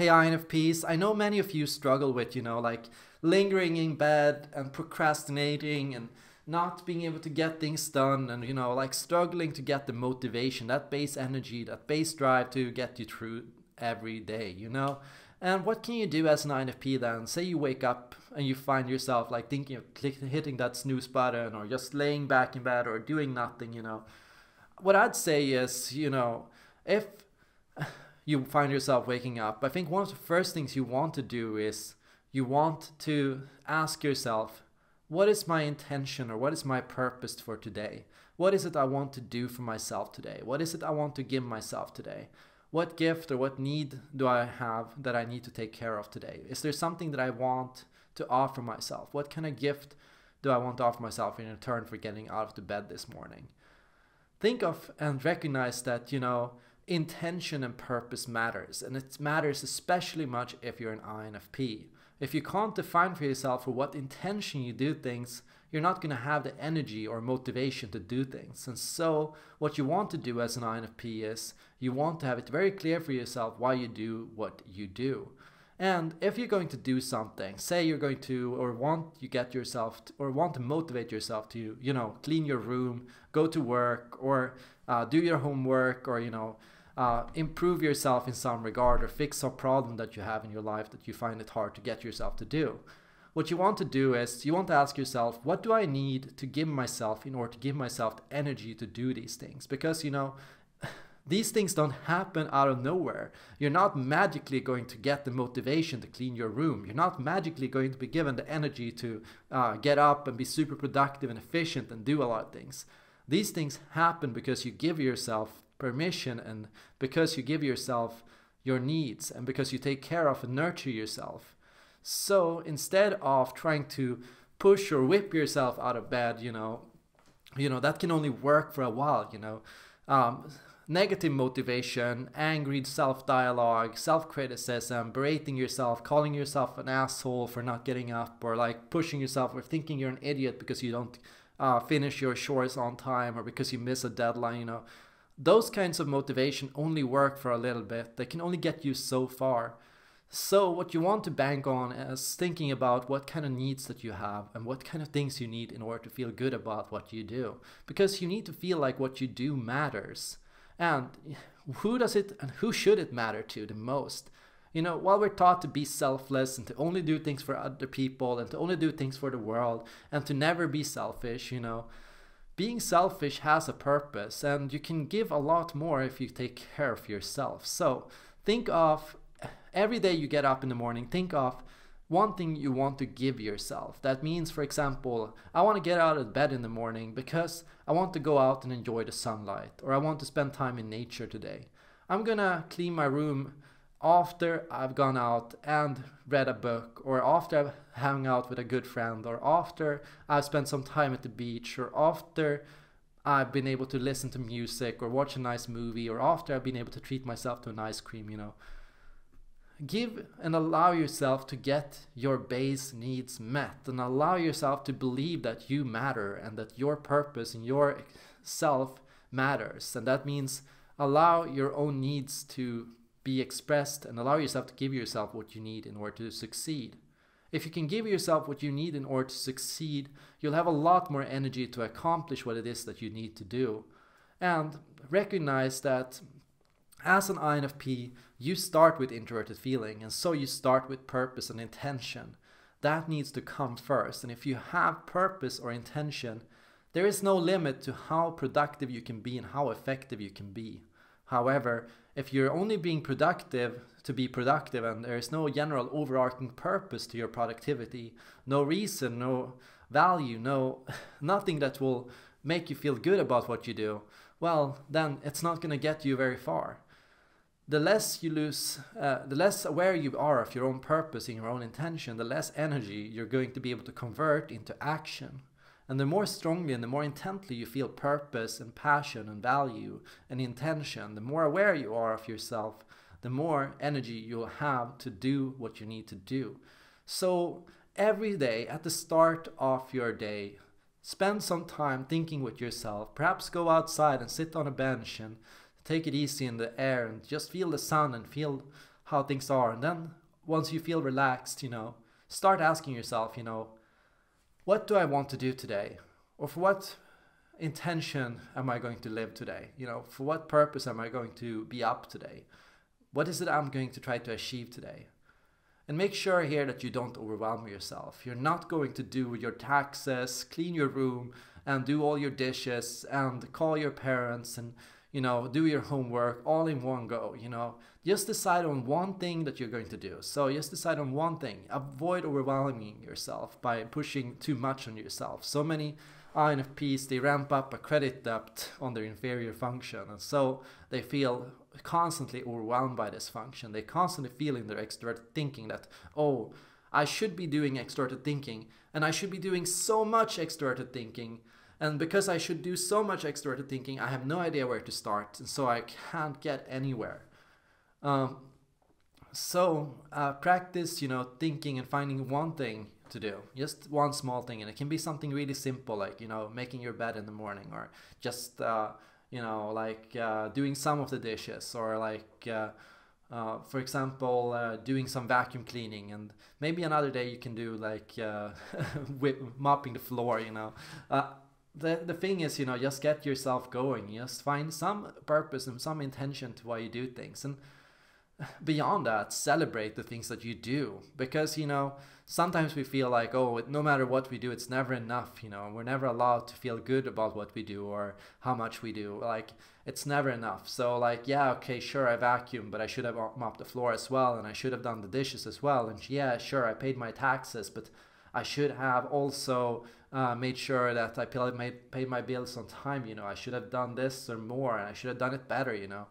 hey INFPs, I know many of you struggle with, you know, like lingering in bed and procrastinating and not being able to get things done and, you know, like struggling to get the motivation, that base energy, that base drive to get you through every day, you know? And what can you do as an INFP then? Say you wake up and you find yourself like thinking of hitting that snooze button or just laying back in bed or doing nothing, you know. What I'd say is, you know, if you find yourself waking up, I think one of the first things you want to do is you want to ask yourself, what is my intention or what is my purpose for today? What is it I want to do for myself today? What is it I want to give myself today? What gift or what need do I have that I need to take care of today? Is there something that I want to offer myself? What kind of gift do I want to offer myself in return for getting out of the bed this morning? Think of and recognize that, you know, intention and purpose matters. And it matters especially much if you're an INFP. If you can't define for yourself for what intention you do things, you're not going to have the energy or motivation to do things. And so, what you want to do as an INFP is you want to have it very clear for yourself why you do what you do. And if you're going to do something, say you're going to or want you get yourself to, or want to motivate yourself to, you know, clean your room, go to work, or uh, do your homework, or you know, uh, improve yourself in some regard or fix a problem that you have in your life that you find it hard to get yourself to do. What you want to do is you want to ask yourself, what do I need to give myself in order to give myself the energy to do these things? Because, you know, these things don't happen out of nowhere. You're not magically going to get the motivation to clean your room. You're not magically going to be given the energy to uh, get up and be super productive and efficient and do a lot of things. These things happen because you give yourself permission and because you give yourself your needs and because you take care of and nurture yourself. So instead of trying to push or whip yourself out of bed, you know, you know that can only work for a while. You know, um, negative motivation, angry self-dialogue, self-criticism, berating yourself, calling yourself an asshole for not getting up, or like pushing yourself or thinking you're an idiot because you don't uh, finish your chores on time or because you miss a deadline. You know, those kinds of motivation only work for a little bit. They can only get you so far. So what you want to bank on is thinking about what kind of needs that you have and what kind of things you need in order to feel good about what you do. Because you need to feel like what you do matters. And who does it and who should it matter to the most? You know, while we're taught to be selfless and to only do things for other people and to only do things for the world and to never be selfish, you know, being selfish has a purpose and you can give a lot more if you take care of yourself. So think of every day you get up in the morning, think of one thing you want to give yourself. That means, for example, I want to get out of bed in the morning because I want to go out and enjoy the sunlight, or I want to spend time in nature today. I'm gonna clean my room after I've gone out and read a book, or after I've hung out with a good friend, or after I've spent some time at the beach, or after I've been able to listen to music or watch a nice movie, or after I've been able to treat myself to an ice cream, you know. Give and allow yourself to get your base needs met, and allow yourself to believe that you matter and that your purpose and your self matters. And that means allow your own needs to be expressed and allow yourself to give yourself what you need in order to succeed. If you can give yourself what you need in order to succeed, you'll have a lot more energy to accomplish what it is that you need to do. And recognize that as an INFP, you start with introverted feeling, and so you start with purpose and intention. That needs to come first. And if you have purpose or intention, there is no limit to how productive you can be and how effective you can be. However, if you're only being productive to be productive and there is no general overarching purpose to your productivity, no reason, no value, no nothing that will make you feel good about what you do, well, then it's not going to get you very far. The less you lose, uh, the less aware you are of your own purpose and your own intention, the less energy you're going to be able to convert into action. And the more strongly and the more intently you feel purpose and passion and value and intention, the more aware you are of yourself, the more energy you'll have to do what you need to do. So every day at the start of your day, spend some time thinking with yourself. Perhaps go outside and sit on a bench and take it easy in the air and just feel the sun and feel how things are. And then once you feel relaxed, you know, start asking yourself, you know, what do I want to do today? Or for what intention am I going to live today? You know, for what purpose am I going to be up today? What is it I'm going to try to achieve today? And make sure here that you don't overwhelm yourself. You're not going to do your taxes, clean your room, and do all your dishes, and call your parents, and you know, do your homework all in one go. You know, just decide on one thing that you're going to do. So just decide on one thing. Avoid overwhelming yourself by pushing too much on yourself. So many INFPs they ramp up a credit debt on their inferior function, and so they feel constantly overwhelmed by this function. They constantly feel in their extroverted thinking that oh, I should be doing extroverted thinking, and I should be doing so much extroverted thinking. And because I should do so much extroverted thinking, I have no idea where to start, and so I can't get anywhere. Um, so uh, practice, you know, thinking and finding one thing to do, just one small thing, and it can be something really simple, like you know, making your bed in the morning, or just uh, you know, like uh, doing some of the dishes, or like. Uh, uh, for example, uh, doing some vacuum cleaning, and maybe another day you can do like mopping the floor. You know, the the thing is, you know, just get yourself going. Just find some purpose and some intention to why you do things, and beyond that, celebrate the things that you do. Because, you know, sometimes we feel like, oh, no matter what we do, it's never enough. You know, we're never allowed to feel good about what we do or how much we do. Like, it's never enough. So, like, yeah, okay, sure, I vacuumed, but I should have mopped the floor as well, and I should have done the dishes as well. And yeah, sure, I paid my taxes, but I should have also uh, made sure that I paid, paid my bills on time. You know, I should have done this or more, and I should have done it better, you know.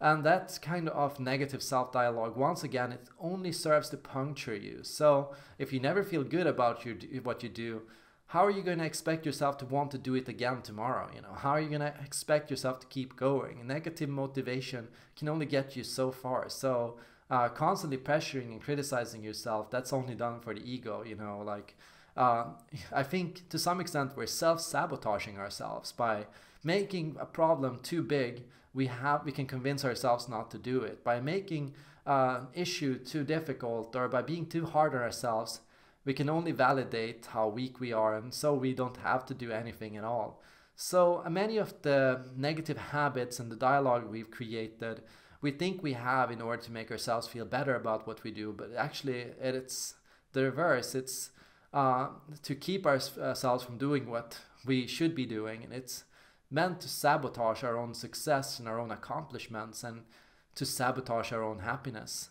And that kind of negative self dialogue, once again, it only serves to puncture you. So if you never feel good about your, what you do, how are you going to expect yourself to want to do it again tomorrow? You know, how are you going to expect yourself to keep going? Negative motivation can only get you so far. So uh, constantly pressuring and criticizing yourself, that's only done for the ego. You know, like uh, I think to some extent we're self sabotaging ourselves by making a problem too big we have we can convince ourselves not to do it by making uh, issue too difficult or by being too hard on ourselves we can only validate how weak we are and so we don't have to do anything at all so uh, many of the negative habits and the dialogue we've created we think we have in order to make ourselves feel better about what we do but actually it's the reverse it's uh, to keep ourselves from doing what we should be doing and it's meant to sabotage our own success and our own accomplishments and to sabotage our own happiness.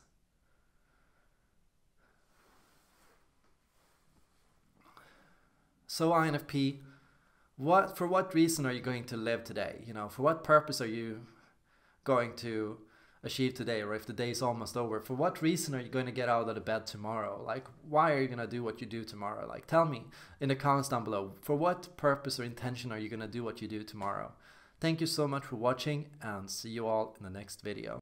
So INFP, what for what reason are you going to live today? You know, for what purpose are you going to achieve today or if the day is almost over for what reason are you going to get out of the bed tomorrow? Like why are you going to do what you do tomorrow? Like tell me in the comments down below for what purpose or intention are you going to do what you do tomorrow? Thank you so much for watching and see you all in the next video